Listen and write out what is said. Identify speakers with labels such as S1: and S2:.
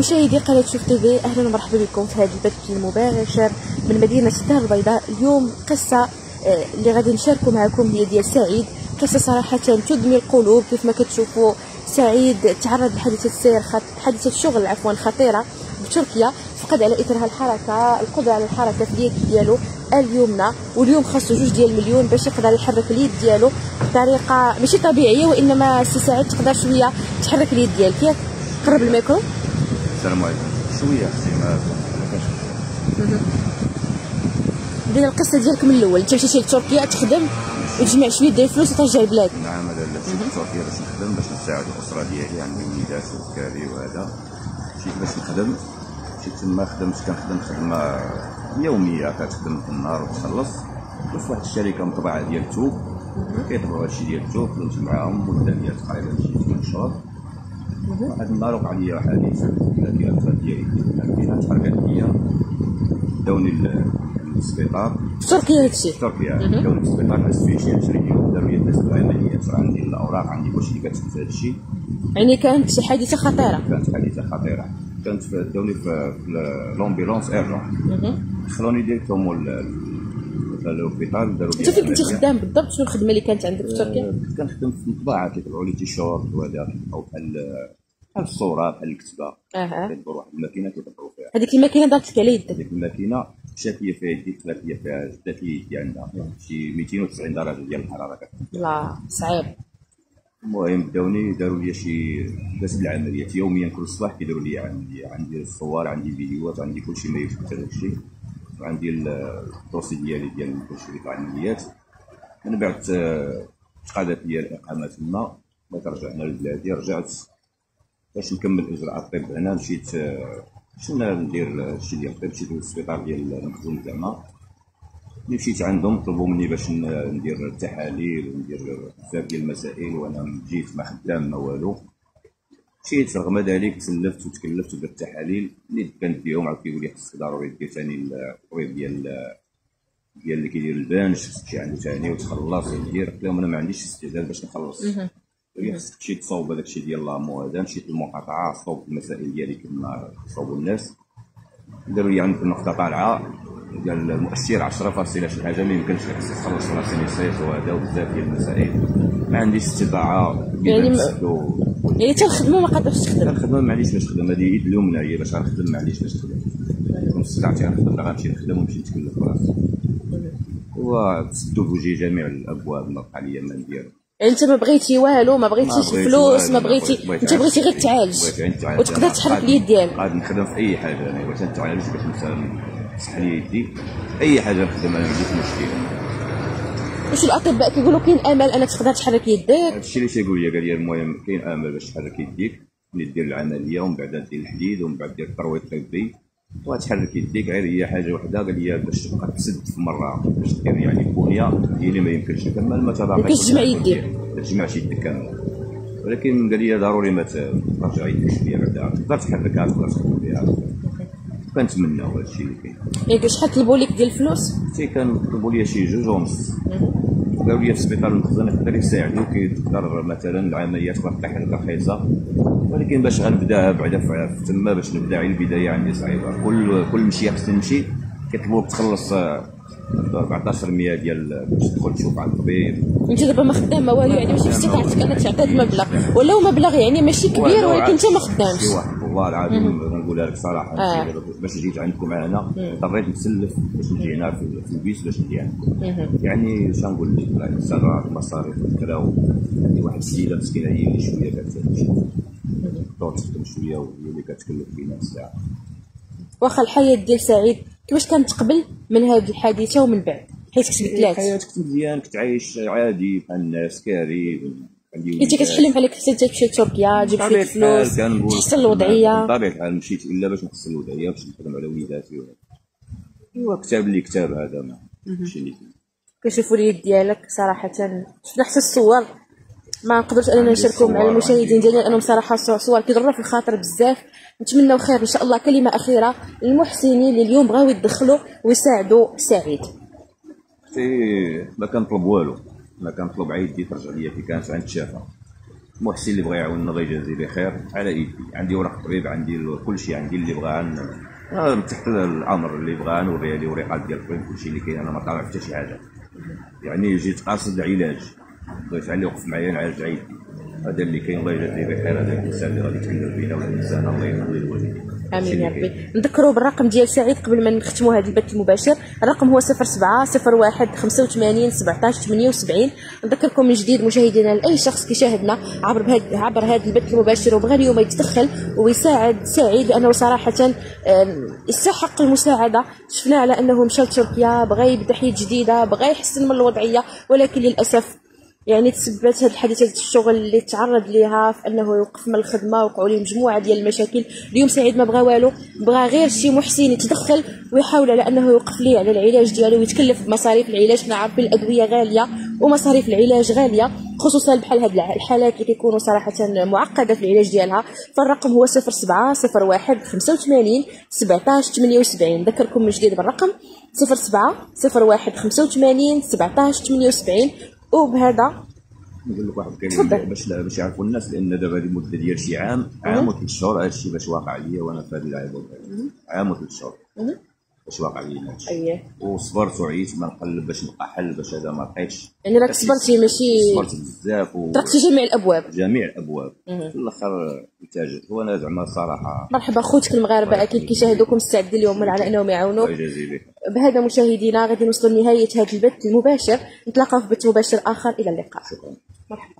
S1: مشاهدي قناة شوف تي في أهلا ومرحبا بكم في هذا البث المباشر من مدينة الدار البيضاء. اليوم قصة آه، اللي غادي نشاركوا معكم هي ديال سعيد. قصة صراحة تدمي القلوب كيف ما كتشوفوا. سعيد تعرض لحادثة سير خط... حادثة شغل عفوا خطيرة بتركيا فقد على اثرها الحركة القدرة على الحركة في اليد ديالو اليمنى. واليوم خاصو جوج ديال المليون باش يقدر يحرك اليد ديالو بطريقة ماشي طبيعية وإنما سي سعيد تقدر شوية تحرك اليد ديالك. ياك قرب الميكرو.
S2: السلام عليكم. شوية أختي ما كانش
S1: دير القصة ديالك من الأول. انت مشيتي لتركيا تخدم وتجمع شوية ديال الفلوس وترجع لبلادك
S2: نعم هذا الذي في تركيا باش نخدم باش نساعد الاسره ديالي عندي وليدات وذكاري وهذا. مشيت باش نخدم. مشيت تما خدمت كنخدم خدمة يومية كتخدم في النهار وتخلص. وفي واحد الشركة مطبعة ديال الثوب كيطبعوا هادشي ديال الثوب خدمت معاهم مده ديال تقريبا شي 8 شهور. واحد النهار وقع لي حادث ديال الفات ديالي الماكينه تحركت ليا داوني للسبيطار
S1: في تركيا هادشي
S2: في تركيا. داوني للسبيطار جلست فيه شي 20 يوم داروا لي ست العمليات عندي. الأوراق. عندي كلشي اللي هذا الشيء.
S1: يعني كانت شي حادثة خطيرة.
S2: كانت حادثة خطيرة. كانت في داوني في في l'ambulance urgent دخلوني directement ل l'hôpital داروا لي
S1: انت فين كنتي. خدام بالضبط. شنو الخدمة اللي كانت عندك في تركيا؟
S2: كنخدم في مطبعه كيطبعوا les t-shirts وهذا أو بحال بحال الصورة بحال الكتابه
S1: أها.
S2: كيديروا واحد الماكينة كيطبعوا فيها.
S1: هذيك الماكينة دارت لك على يدك
S2: هذيك الماكينة لي فيها يدي طلعت لي فيها شدات يدي عندها شي 290 درجة ديال الحرارة.
S1: لا صعيب.
S2: المهم بداوني داروا لي شي بس بالعمليات يوميا كل صباح كيديروا لي عمليه عندي الصور عندي فيديوهات عندي كلشي ما يثبت هذا الشيء وعندي ال- الدوسي ديالي ديال كلشي ديال العمليات. من بعد آه، تقادت لي الإقامة تما بغيت رجعنا لبلادي رجعت باش نكمل اجراءات الطب هنا مشيت آه، شنا ندير الشيء ديال الطب مشيت للسبيطار ديال المخزون زعما ملي مشيت عندهم طلبوا مني باش ندير التحاليل وندير بزاف ديال المسائل وأنا جيت ما خدام ما والو. مشيت رغم ذلك تسلفت وتكلفت ودرت التحاليل اللي كانت عاد كيقول لي خصك ضروري دير ثاني الطبيب ديال ديال اللي كيدير البنش تمشي عنده ثاني وتخلص ودير قلت لهم أنا ما عنديش استعداد باش نخلص. خصك تمشي تصاوب هذاك الشيء ديال لامو هذا مشيت للمقاطعه صوبت المسائل ديالي كما صوبوا الناس. داروا لي عندك النقطه طالعة ديال المؤشر 10 فاصلة شي حاجة ما يمكنش تخلص راسي نسيت وهذا وبزاف ديال المسائل. ما عنديش استطاعة
S1: يعني
S2: نسدو
S1: يعني حتى الخدمة ما قدرتش تخدم.
S2: الخدمة معليش باش نخدم هذه يد اليمنى هي باش غنخدم معليش باش نخدم كون استطعت غنخدم راه غنمشي نخدم ونمشي نتكلف براسي. وتسدوا بوجهي جميع الأبواب ما ندير
S1: يعني انت ما بغيتي والو ما بغيتيش
S2: ما بغيت
S1: فلوس
S2: والو،
S1: ما بغيتي
S2: بغيت- بغيت
S1: انت بغيتي غير تعالج. وتقدر تحرك اليد ديالك
S2: قاد نخدم في أي حاجة أنا بغيت نتعالج باش مثلا تصح لي يدي أي حاجة نخدم أنا ما عنديش مشكل
S1: واش الأطباء كيقولوا كاين امل أنك تقدر تحرك يدك؟
S2: هادشي اللي تيقول لي قال لي المهم كاين امل باش تحرك يديك ملي دير العملية ومن بعد دير الحديد ومن بعد دير الترويض الطبي. وتحرك يديك غير هي حاجة وحدة قال لي باش تبقى تسد في مرة. باش دير يعني بونية ديالي ما يمكنش نكمل ما تضاعفش
S1: يمكنش تجمع يديك.
S2: ما تجمعش يديك كامل. ولكن قال لي ضروري ما ترجع يديك شوية بعدا تقدر تحركها تقدر تخدم بها كنتمنى هذا الشيء اللي كاين.
S1: يعني شحال طلبوا لك ديال الفلوس؟
S2: تي كنطلبوا لي شي جوج ونص. لي في سبيطار المخزن يقدر يساعدوك تقدر مثلا العمليات تقدر تحل رخيصه ولكن باش غنبداها بعدا في تما باش نبدأ على البداية عندي صعيبة. كل كل مشي خصني نمشي كيطلبوك تخلص آه، 1400 ديال باش تدخل تشوف عند الطبيب.
S1: أنت دابا ما خدام ما والو يعني ماشي في استطاعتك انك تعطي المبلغ ولو مبلغ يعني ماشي كبير ولكن أنت ما خدامش.
S2: واحد والله العظيم نقولها لك صراحة
S1: آه.
S2: باش جيت عندكم هنا اضطريت نسلف باش نجي هنا في في البيس باش نجي عندكم. يعني اش نقول لك؟ يسر راه المصاريف والكرا عندي واحد السيدة مسكينة هي اللي شوية تقعد تخدم شوية وهي اللي كتكلف بينا الساعة.
S1: واخا الحياة ديال سعيد كيفاش كانت قبل من هذه الحادثة ومن بعد؟ حيت كتبدلات
S2: حياتك مزيان كنت عايش عادي بحال الناس كريم.
S1: انت
S2: وليدات.
S1: كتحلم عليك حتى انت تمشي لتركيا تجيب فيك فلوس تحسن الوضعية.
S2: بطبيعة الحال مشيت إلا باش نحسن الوضعية باش نخدم على وليداتي وهذا أيوا كتاب لي كتاب هذا ما هادشي اللي كاين
S1: كنشوفوا اليد ديالك صراحة. شفنا حتى الصور؟ ما نقدرش
S2: أننا
S1: نشاركوا مع المشاهدين. ديالنا لأنهم صراحة صور كيضروا في الخاطر بزاف. نتمنوا خير إن شاء الله. كلمة أخيرة للمحسنين اللي اليوم بغاو يدخلوا ويساعدوا سعيد.
S2: أختي ما كنطلب والو. ما كنطلب عيدي ترجع ليا كي كانت عند شافه. المحسن اللي بغى يعاوننا الله يجازيه بخير. على إيدي. عندي ورق طبيب عندي كل شيء عندي اللي بغى. ن- آه، تحت الأمر اللي بغى نوريه لي وريقات ديال الطبيب كل شيء اللي كاين. أنا ما طالع حتى شي حاجة. يعني جيت قاصد العلاج ضيف علي وقف معايا نعالج عيدي هذا اللي كاين. الله يجازيه بخير. هذا الإنسان اللي غادي يتكلم بينا ولا الانسان الله يخلي الوالدين
S1: آمين يا ربي. نذكروا بالرقم ديال سعيد قبل ما نختموا هذا البث المباشر. الرقم هو 07 01 85 17 78 نذكركم من جديد مشاهدينا لأي شخص كيشاهدنا عبر بهاد عبر هذا البث المباشر وبغى اليوم يتدخل ويساعد سعيد لأنه صراحة يستحق المساعدة. شفنا على أنه مشى لتركيا بغى يبدأ حياة جديدة بغى يحسن من الوضعية ولكن للأسف يعني تسببت هذه الحادثه الشغل اللي تعرض ليها في أنه يوقف من الخدمة وقعوا ليه مجموعة ديال المشاكل. اليوم سعيد ما بغى والو بغى غير شي محسن يتدخل ويحاول على أنه يوقف ليه على العلاج ديالو ويتكلف بمصاريف العلاج حنا عارفين الأدوية غالية ومصاريف العلاج غالية خصوصا بحال هاد الحالات اللي كيكونوا صراحة معقدة في العلاج ديالها. فالرقم هو 07 01 85 17 78 نذكركم من جديد بالرقم 07 01 85 17 78 وبهذا
S2: نقول لك واحد. الكلمة باش باش يعرفوا الناس لأن دابا هذه المده ديال شي عام عام وثلاث شهور هذا الشيء باش واقع عليا وأنا في هذه العيبه عام وثلاث شهور باش واقع الشيء
S1: اييه
S2: وصبرت وعييت ما نقلب باش نلقى حل باش هذا ما لقيتش
S1: يعني راك صبرتي ماشي
S2: صبرت بزاف و...
S1: طرقتي جميع الأبواب.
S2: جميع الأبواب. في الآخر انتاجت وأنا زعما صراحة
S1: مرحبا خوتك المغاربة أكيد كيشاهدوكم مستعدين اليوم على إنهم يعاونوك. بهذا مشاهدينا غادي نوصلوا لنهايه هذا البث المباشر. نتلاقاو في بث مباشر آخر. إلى اللقاء.
S2: شكرا.
S1: مرحبا.